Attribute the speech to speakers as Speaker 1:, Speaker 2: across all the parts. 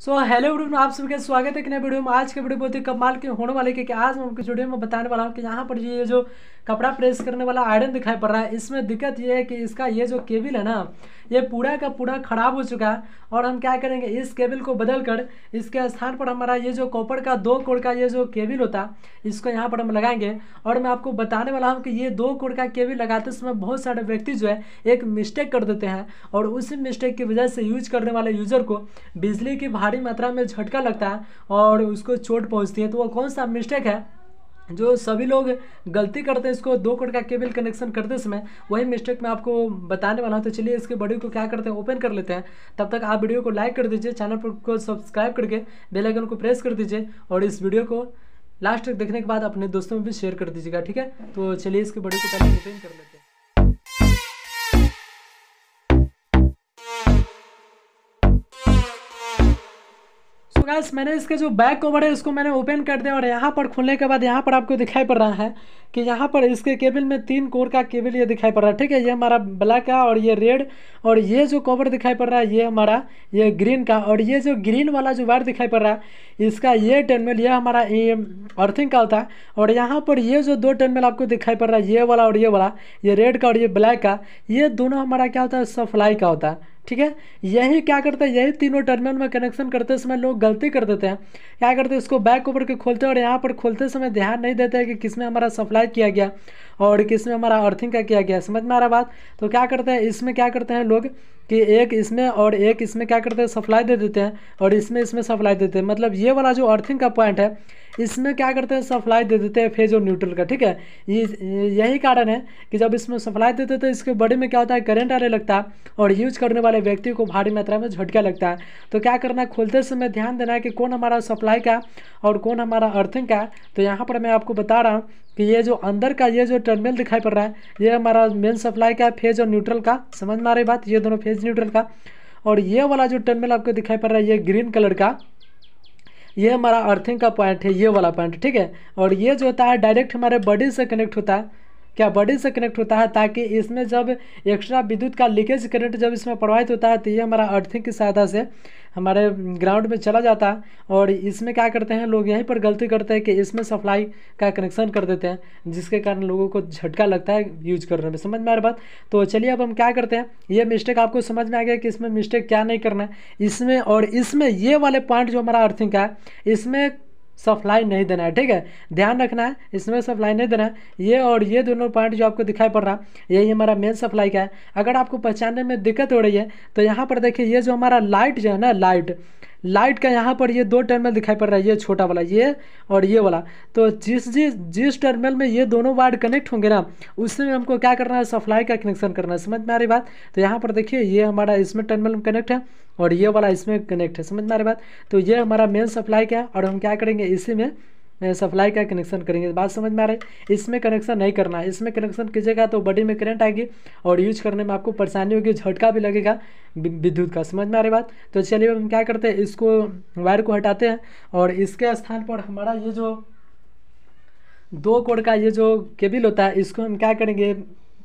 Speaker 1: So hello video में आप सभी का स्वागत है कि नए वीडियो में। आज के वीडियो बहुत ही कमाल के होने वाले क्योंकि आज मैं आपको वीडियो में बताने वाला हूँ कि यहाँ पर ये जो कपड़ा प्रेस करने वाला आयरन दिखाई पड़ रहा है, इसमें दिक्कत ये है कि इसका ये जो केबल है ना, ये पूरा का पूरा खराब हो चुका है। और हम क्या करेंगे, इस केबल को बदल कर इसके स्थान पर हमारा ये जो कॉपर का दो कोड का ये जो केबल होता है इसको यहाँ पर हम लगाएँगे। और मैं आपको बताने वाला हूँ कि ये दो कोड का केबल लगाते समय बहुत सारे व्यक्ति जो है एक मिस्टेक कर देते हैं। और उसी मिस्टेक की वजह से यूज़ करने वाले यूज़र को बिजली की भारी मात्रा में झटका लगता है और उसको चोट पहुँचती है। तो वो कौन सा मिस्टेक है? जो सभी लोग गलती करते हैं, इसको दो कोड का केबल कनेक्शन करते समय, वही मिस्टेक मैं आपको बताने वाला हूँ। तो चलिए इसके वीडियो को क्या करते हैं ओपन कर लेते हैं। तब तक आप वीडियो को लाइक कर दीजिए चैनल पर को सब्सक्राइब करके बेल आइकन को प्रेस कर दीजिए और इस वीडियो को लास्ट तक देखने के बाद अपने दोस्तों में भी शेयर कर दीजिएगा, ठीक है? तो चलिए इसके वीडियो को पहले ओपन कर लेते हैं। सो गैस मैंने इसके जो बैक कवर है उसको मैंने ओपन कर दिया और यहाँ पर खुलने के बाद यहाँ पर आपको दिखाई पड़ रहा है कि यहाँ पर इसके केबल में तीन कोर का केबल ये दिखाई पड़ रहा है, ठीक है? ये हमारा ब्लैक का और ये रेड और ये जो कवर दिखाई पड़ रहा है, ये हमारा ये ग्रीन का और ये जो ग्रीन वाला जो वायर दिखाई पड़ रहा है इसका ये टर्मिनल ये हमारा अर्थिंग का होता है, और यहाँ पर ये जो दो टर्मिनल आपको दिखाई पड़ रहा है, ये वाला और ये वाला, ये रेड का और ये ब्लैक का, ये दोनों हमारा क्या होता है सप्लाई का होता है, ठीक है? यही क्या करते हैं, यही तीनों टर्मिनल में कनेक्शन करते समय लोग गलती कर देते हैं। क्या करते हैं, इसको बैक ऊपर के खोलते हैं, और यहाँ पर खोलते समय ध्यान नहीं देते हैं कि किसमें हमारा सप्लाई किया गया, और किसमें हमारा अर्थिंग का किया गया, समझ में आ रहा बात? तो क्या करते हैं, इसमें क्या करते हैं लोग कि एक इसमें और एक इसमें क्या करते हैं सप्लाई दे देते हैं, और इसमें इसमें सप्लाई देते हैं। मतलब ये वाला जो अर्थिंग का पॉइंट है, इसमें क्या करते हैं सप्लाई दे देते हैं फ़ेज़ और न्यूट्रल का, ठीक है? ये, यही कारण है कि जब इसमें सप्लाई देते हैं तो इसके बॉडी में क्या होता है करंट आने लगता है और यूज़ करने वाले व्यक्ति को भारी मात्रा में झटका लगता है। तो क्या करना है, खोलते समय ध्यान देना है कि कौन हमारा सप्लाई का और कौन हमारा अर्थिंग का तो यहाँ पर मैं आपको बता रहा हूँ कि ये जो अंदर का, ये जो टर्मिनल दिखाई पड़ रहा है, ये हमारा मेन सप्लाई का फ़ेज़ और न्यूट्रल का, समझ में आ रही बात? ये दोनों फ़ेज़ न्यूट्रल का। और ये वाला जो टर्मिनल आपको दिखाई पड़ रहा है, ये ग्रीन कलर का ये हमारा अर्थिंग का पॉइंट है, ये वाला पॉइंट ठीक है? और ये जो होता है डायरेक्ट हमारे बॉडी से कनेक्ट होता है। क्या बॉडी से कनेक्ट होता है ताकि इसमें जब एक्स्ट्रा विद्युत का लीकेज करंट जब इसमें प्रवाहित होता है तो ये हमारा अर्थिंग की सहायता से हमारे ग्राउंड में चला जाता है। और इसमें क्या करते हैं लोग, यहीं पर गलती करते हैं कि इसमें सप्लाई का कनेक्शन कर देते हैं, जिसके कारण लोगों को झटका लगता है यूज़ करने में। समझ में आ रही बात? तो चलिए अब हम क्या करते हैं, ये मिस्टेक आपको समझ में आ गया कि इसमें मिस्टेक क्या नहीं करना है। इसमें और इसमें ये वाले पॉइंट जो हमारा अर्थिंग का है, इसमें सप्लाई नहीं देना है, ठीक है? ध्यान रखना है, इसमें सप्लाई नहीं देना है। ये और ये दोनों पॉइंट जो आपको दिखाई पड़ रहा है यही हमारा मेन सप्लाई का है? अगर आपको पहचानने में दिक्कत हो रही है तो यहाँ पर देखिए, ये जो हमारा लाइट जो है ना लाइट लाइट का यहाँ पर ये दो टर्मिनल दिखाई पड़ रहा है, ये छोटा वाला, ये और ये वाला। तो जिस जिस जिस टर्मिनल में ये दोनों वार्ड कनेक्ट होंगे ना, उसमें हमको क्या करना है? सप्लाई का कनेक्शन करना है। समझ में आ रही बात? तो यहाँ पर देखिए, ये हमारा इसमें टर्मिनल कनेक्ट है। और ये वाला इसमें कनेक्ट है, समझ में आ रही बात? तो ये हमारा मेन सप्लाई का है? और हम क्या करेंगे? इसी में सप्लाई का कनेक्शन करेंगे। बात समझ में आ रही है? इसमें कनेक्शन नहीं करना है। इसमें कनेक्शन कीजिएगा तो बॉडी में करंट आएगी और यूज़ करने में आपको परेशानी होगी, झटका भी लगेगा विद्युत का, समझ में आ रही बात? तो चलिए हम क्या करते हैं? इसको वायर को हटाते हैं और इसके स्थान पर हमारा ये जो दो कोड का ये जो केबिल होता है, इसको हम क्या करेंगे?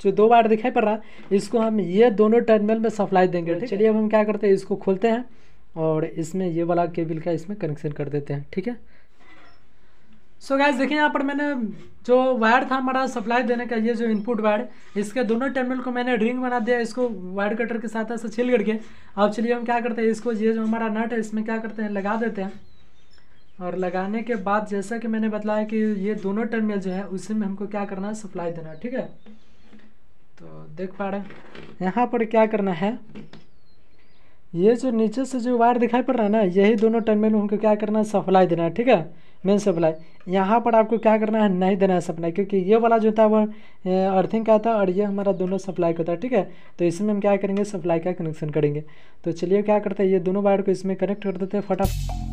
Speaker 1: जो दो वायर दिखाई पड़ रहा है इसको हम ये दोनों टर्मिनल में सप्लाई देंगे। चलिए अब हम क्या करते हैं इसको खोलते हैं और इसमें ये वाला केबल का इसमें कनेक्शन कर देते हैं ठीक है? सो so गैस देखिए यहाँ पर मैंने जो वायर था हमारा सप्लाई देने का ये जो इनपुट वायर इसके दोनों टर्मिनल को मैंने रिंग बना दिया इसको वायर कटर के साथ ऐसे छिल करके। अब चलिए हम क्या करते हैं इसको ये जो हमारा नट है इसमें क्या करते हैं लगा देते हैं। और लगाने के बाद जैसा कि मैंने बताया कि ये दोनों टर्मिनल जो है उसी में हमको क्या करना है सप्लाई देना ठीक है? तो देख पा रहे हैं। यहाँ पर क्या करना है? ये जो नीचे से जो वायर दिखाई पड़ रहा है ना, यही दोनों टर्मिनल हमको क्या करना है? सप्लाई देना है, ठीक है? मेन सप्लाई यहाँ पर आपको क्या करना है? नहीं देना है सप्लाई क्योंकि ये वाला जो था वो अर्थिंग का था और ये हमारा दोनों सप्लाई का था, ठीक है? तो इसमें हम क्या करेंगे? सप्लाई का कनेक्शन करेंगे। तो चलिए क्या करते हैं? ये दोनों वायर को इसमें कनेक्ट कर देते हैं फटाफट।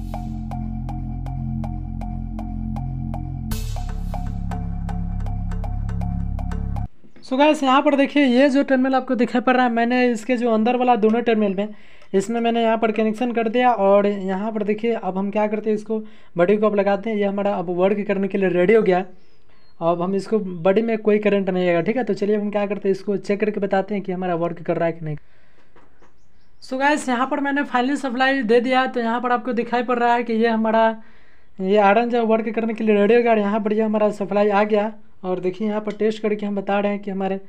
Speaker 1: सो गैस यहाँ पर देखिए, ये जो टर्मिनल आपको दिखाई पड़ रहा है, मैंने इसके जो अंदर वाला दोनों टर्मिनल में, इसमें मैंने यहाँ पर कनेक्शन कर दिया और यहाँ पर देखिए, अब हम क्या करते हैं इसको, बडी को अब लगाते हैं। ये हमारा अब वर्क करने के लिए रेडी हो गया। अब हम इसको बडी में कोई करंट नहीं आएगा, ठीक है? तो चलिए हम क्या करते हैं, इसको चेक करके बताते हैं कि हमारा वर्क कर रहा है कि नहीं। सो गैस यहाँ पर मैंने फाइनली सप्लाई दे दिया तो यहाँ पर आपको दिखाई पड़ रहा है कि ये हमारा, ये आयरन जो वर्क करने के लिए रेडी हो गया और यहाँ पर ये हमारा सप्लाई आ गया। और देखिए यहाँ पर टेस्ट करके हम बता रहे हैं कि हमारे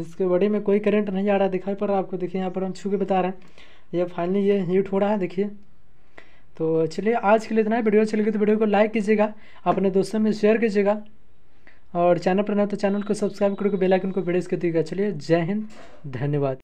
Speaker 1: इसके बॉडी में कोई करंट नहीं आ रहा दिखाई पड़ रहा आपको। देखिए यहाँ पर हम छू के बता रहे हैं। ये फाइनली ये हीट हो रहा है, देखिए। तो चलिए, आज के लिए इतना ही। वीडियो चलेगी तो वीडियो को लाइक कीजिएगा, अपने दोस्तों में शेयर कीजिएगा। और चैनल पर ना तो चैनल को सब्सक्राइब करके बेल आइकन को प्रेस कर दीजिएगा। चलिए, जय हिंद, धन्यवाद।